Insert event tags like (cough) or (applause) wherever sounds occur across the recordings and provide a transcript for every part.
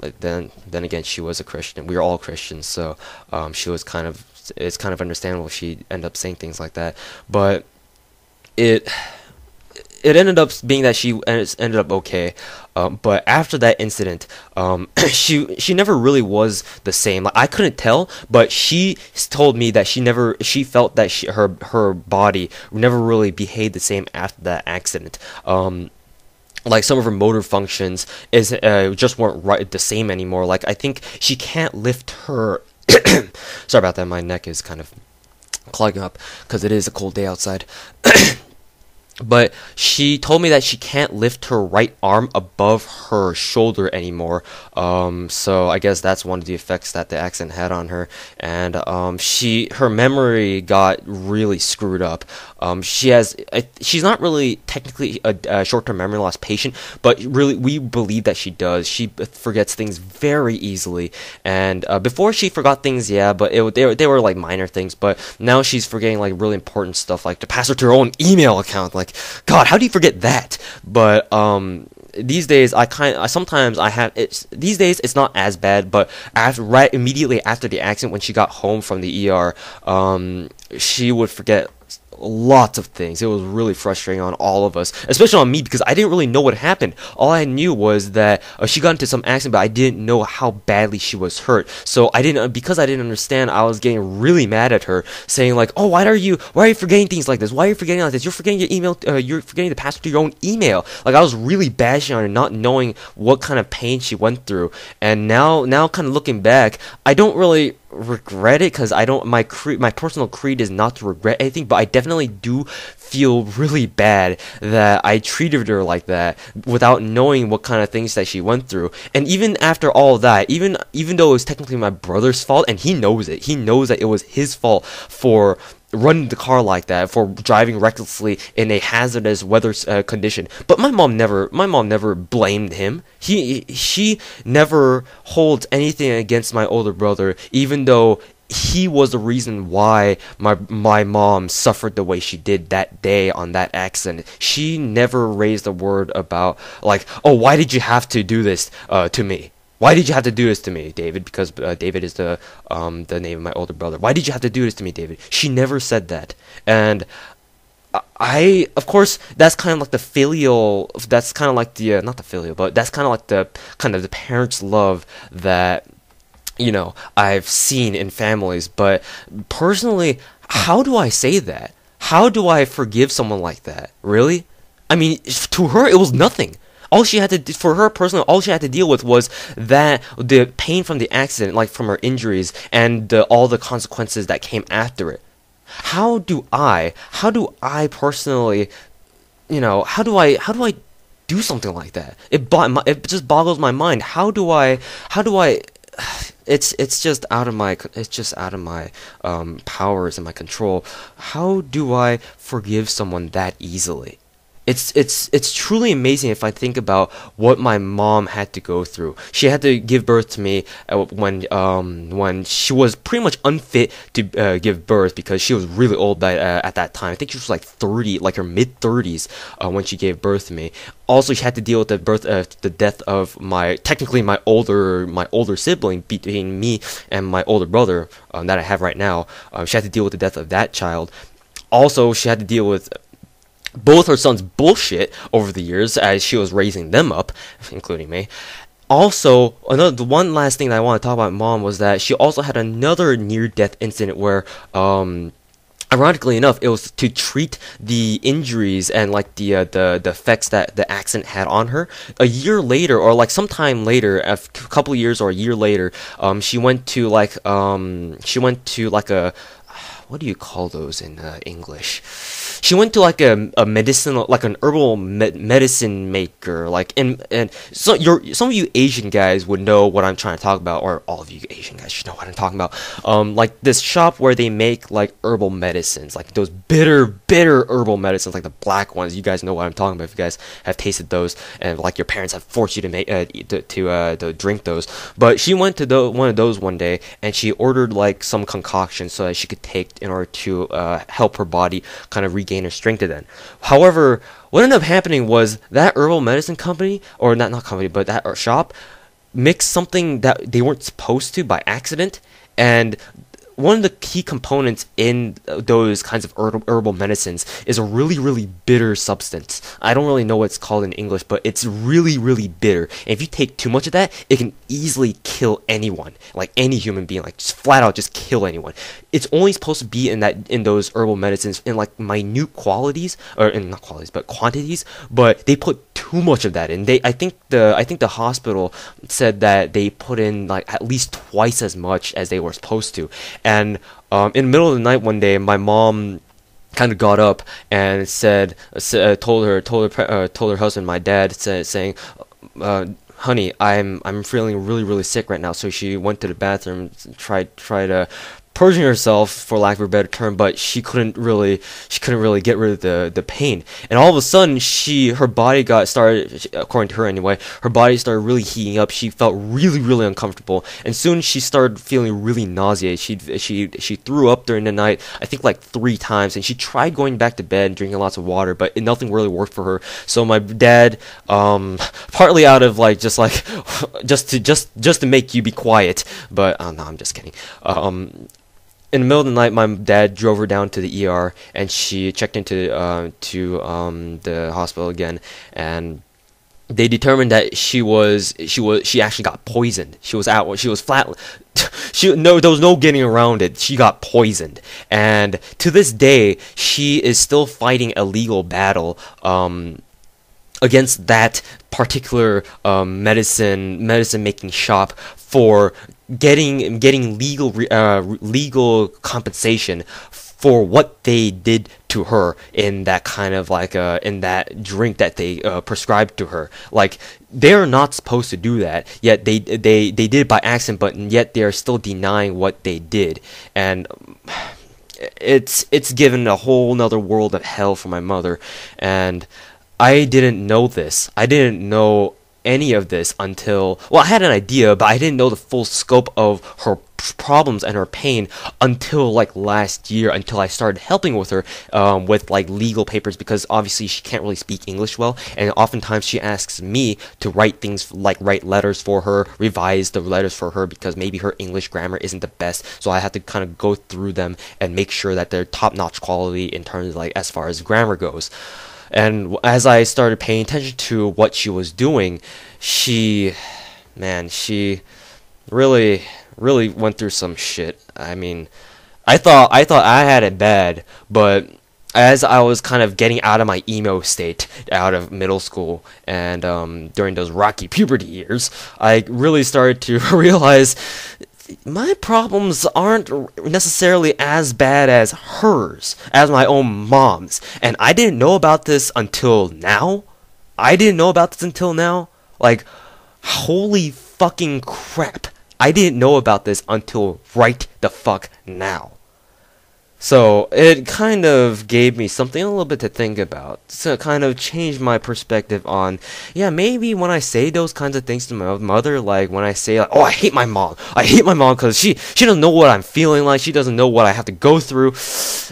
like then then again she was a Christian. We were all Christians, so um, she was kind of it's kind of understandable she ended up saying things like that. But it it ended up being that she ended up okay. Um, but after that incident, um, (coughs) she she never really was the same. Like I couldn't tell, but she told me that she never she felt that she, her her body never really behaved the same after that accident. Um, like some of her motor functions is uh, just weren't right the same anymore. Like I think she can't lift her. (coughs) Sorry about that. My neck is kind of clogging up because it is a cold day outside. (coughs) but she told me that she can't lift her right arm above her shoulder anymore. Um, so I guess that's one of the effects that the accident had on her. And um, she her memory got really screwed up. Um, she has she's not really technically a, a short-term memory loss patient, but really we believe that she does. She forgets things very easily. And uh, before she forgot things, yeah, but it, they, they were like minor things. But now she's forgetting like really important stuff, like to pass her to her own email account, like God, how do you forget that? But um, these days I kind sometimes I have it's these days it's not as bad, but after right immediately after the accident when she got home from the ER, um, she would forget lots of things. It was really frustrating on all of us, especially on me because I didn't really know what happened. All I knew was that uh, she got into some accident, but I didn't know how badly she was hurt. So I didn't because I didn't understand. I was getting really mad at her, saying like, "Oh, why are you? Why are you forgetting things like this? Why are you forgetting like this? You're forgetting your email. Uh, you're forgetting the password to your own email." Like I was really bashing on her, not knowing what kind of pain she went through. And now, now kind of looking back, I don't really regret it because I don't my cre- my personal creed is not to regret anything, but I definitely do feel really bad that I treated her like that without knowing what kind of things that she went through. And even after all that, even even though it was technically my brother's fault and he knows it, he knows that it was his fault for running the car like that for driving recklessly in a hazardous weather uh, condition but my mom never my mom never blamed him he she never holds anything against my older brother even though he was the reason why my my mom suffered the way she did that day on that accident. She never raised a word about like, oh, why did you have to do this uh, to me? Why did you have to do this to me, David? Because uh, David is the um, the name of my older brother. Why did you have to do this to me, David? She never said that, and I, of course, that's kind of like the filial. That's kind of like the uh, not the filial, but that's kind of like the kind of the parents' love that you know I've seen in families. But personally, how do I say that? How do I forgive someone like that? Really? I mean, to her, it was nothing all she had to for her personally all she had to deal with was that the pain from the accident like from her injuries and the, all the consequences that came after it. How do i how do i personally you know how do i how do i do something like that? It it just boggles my mind. How do i how do i (sighs) it's it's just out of my it's just out of my um, powers and my control. How do i forgive someone that easily it's it's it's truly amazing if I think about what my mom had to go through. She had to give birth to me uh, when um when she was pretty much unfit to uh, give birth because she was really old by, uh, at that time. I think she was like 30, like her mid 30s uh, when she gave birth to me. Also, she had to deal with the birth uh, the death of my technically my older my older sibling between me and my older brother um, that I have right now. Um, she had to deal with the death of that child. Also, she had to deal with both her sons bullshit over the years as she was raising them up, including me. Also, another the one last thing that I want to talk about mom was that she also had another near death incident where um ironically enough, it was to treat the injuries and like the uh, the the effects that the accident had on her. A year later, or like sometime later, a couple years or a year later, um, she went to like um, she went to like a what do you call those in uh, English? she went to like a, a medicinal like an herbal me- medicine maker like and and so your some of you asian guys would know what i'm trying to talk about or all of you asian guys should know what i'm talking about. Um like this shop where they make like herbal medicines like those bitter bitter herbal medicines like the black ones. You guys know what i'm talking about if you guys have tasted those and like your parents have forced you to make uh, to to, uh, to drink those. But she went to the, one of those one day and she ordered like some concoction so that she could take in order to uh, help her body kind of regain her strength again. However, what ended up happening was that herbal medicine company, or not not company, but that shop, mixed something that they weren't supposed to by accident and one of the key components in uh, those kinds of herbal medicines is a really, really bitter substance. I don't really know what it's called in English, but it's really, really bitter. And if you take too much of that, it can easily kill anyone, like any human being, like just flat out just kill anyone. It's only supposed to be in that in those herbal medicines in like minute qualities or in not qualities but quantities, but they put too much of that in. They I think the I think the hospital said that they put in like at least twice as much as they were supposed to. And um, in the middle of the night one day, my mom kind of got up and said, uh, told her, told her, uh, told her husband, my dad, said, saying, uh, "Honey, I'm I'm feeling really really sick right now." So she went to the bathroom, tried tried to purging herself for lack of a better term but she couldn't really she couldn't really get rid of the the pain. And all of a sudden she her body got started according to her anyway her body started really heating up. She felt really really uncomfortable. And soon she started feeling really nauseated. She she she threw up during the night i think like 3 times. And she tried going back to bed and drinking lots of water but nothing really worked for her. So my dad um partly out of like just like (laughs) just to just just to make you be quiet. But uh, no i'm just kidding. Um in the middle of the night, my dad drove her down to the ER, and she checked into uh, to um, the hospital again, and they determined that she was she was she actually got poisoned. She was out. She was flat. (laughs) She no, there was no getting around it. She got poisoned, and to this day, she is still fighting a legal battle. Um, against that particular um, medicine medicine making shop for getting getting legal uh, legal compensation for what they did to her in that kind of like uh, in that drink that they uh, prescribed to her. Like they're not supposed to do that yet they they they did it by accident but yet they're still denying what they did. And (sighs) it's it's given a whole nother world of hell for my mother. And I didn't know this. I didn't know any of this until well, I had an idea, but I didn't know the full scope of her problems and her pain until like last year until I started helping with her um, with like legal papers because obviously she can't really speak English well and oftentimes she asks me to write things like write letters for her revise the letters for her because maybe her English grammar isn't the best so I have to kind of go through them and make sure that they're top notch quality in terms of like as far as grammar goes and as I started paying attention to what she was doing, she, man, she really, really went through some shit. I mean, I thought I thought I had it bad, but as I was kind of getting out of my emo state out of middle school and um, during those rocky puberty years, I really started to (laughs) realize my problems aren't necessarily as bad as hers, as my own mom's. And I didn't know about this until now. I didn't know about this until now. Like, holy fucking crap. I didn't know about this until right the fuck now. So it kind of gave me something a little bit to think about. So it kind of changed my perspective on, yeah, maybe when I say those kinds of things to my mother, like when I say, like, oh, I hate my mom, I hate my mom because she she doesn't know what I'm feeling like, she doesn't know what I have to go through.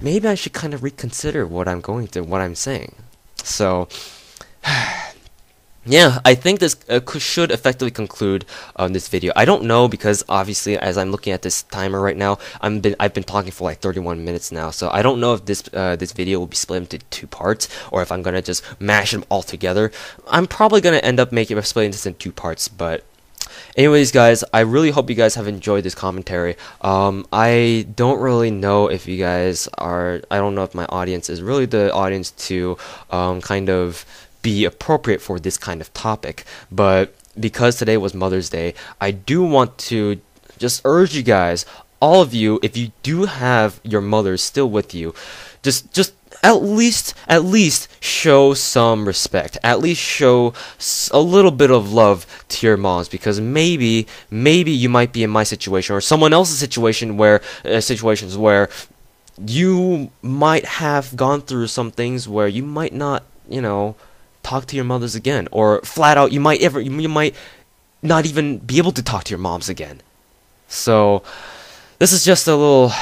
Maybe I should kind of reconsider what I'm going through, what I'm saying. So. (sighs) yeah, I think this uh, should effectively conclude um, this video. I don't know because obviously, as I'm looking at this timer right now, I'm been I've been talking for like 31 minutes now. So I don't know if this uh, this video will be split into two parts or if I'm gonna just mash them all together. I'm probably gonna end up making splitting this in two parts, but. Anyways, guys, I really hope you guys have enjoyed this commentary. Um, I don't really know if you guys are. I don't know if my audience is really the audience to um, kind of be appropriate for this kind of topic. But because today was Mother's Day, I do want to just urge you guys, all of you, if you do have your mother still with you, just just at least at least show some respect at least show a little bit of love to your moms because maybe maybe you might be in my situation or someone else's situation where uh, situations where you might have gone through some things where you might not you know talk to your mothers again, or flat out you might ever you might not even be able to talk to your moms again. So this is just a little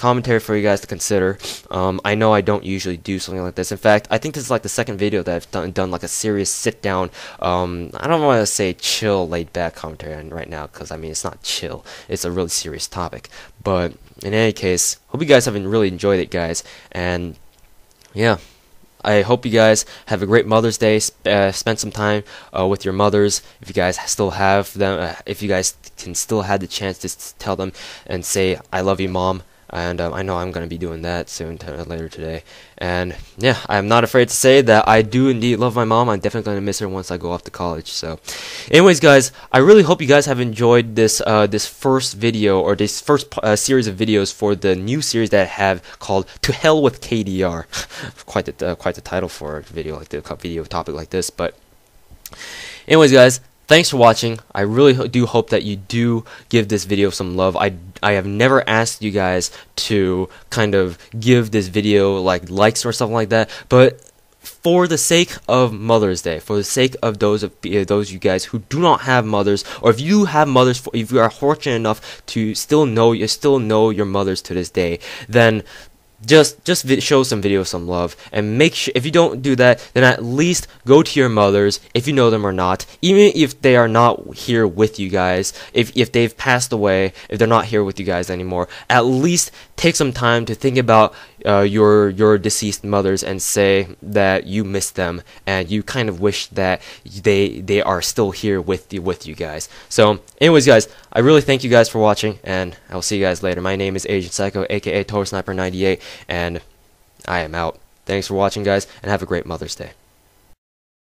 commentary for you guys to consider. Um, I know I don't usually do something like this. In fact, I think this is like the second video that I've done, done like a serious sit down. Um, I don't want to say chill, laid back commentary right now because I mean it's not chill. It's a really serious topic. But in any case, hope you guys have really enjoyed it, guys. And yeah. I hope you guys have a great Mother's Day. Uh, spend some time uh, with your mothers. If you guys still have them, uh, if you guys can still have the chance to tell them and say, "I love you, mom," and um, I know I'm going to be doing that soon later today. And yeah, I'm not afraid to say that I do indeed love my mom. I'm definitely going to miss her once I go off to college. So, anyways, guys, I really hope you guys have enjoyed this uh, this first video or this first uh, series of videos for the new series that I have called "To Hell with KDR." (laughs) quite the uh, quite the title for a video like the video topic like this, but. Anyways, guys, thanks for watching. I really do hope that you do give this video some love. I, I have never asked you guys to kind of give this video like likes or something like that, but for the sake of Mother's Day, for the sake of those of uh, those you guys who do not have mothers, or if you have mothers, if you are fortunate enough to still know you still know your mothers to this day, then just just show some video some love and make sure if you don't do that then at least go to your mothers if you know them or not. Even if they are not here with you guys if if they've passed away if they're not here with you guys anymore at least take some time to think about uh, your your deceased mothers and say that you miss them and you kind of wish that they they are still here with you with you guys so anyways guys I really thank you guys for watching and I'll see you guys later my name is Agent Psycho aka Touhou Sniper 98 and I am out. Thanks for watching, guys, and have a great Mother's Day.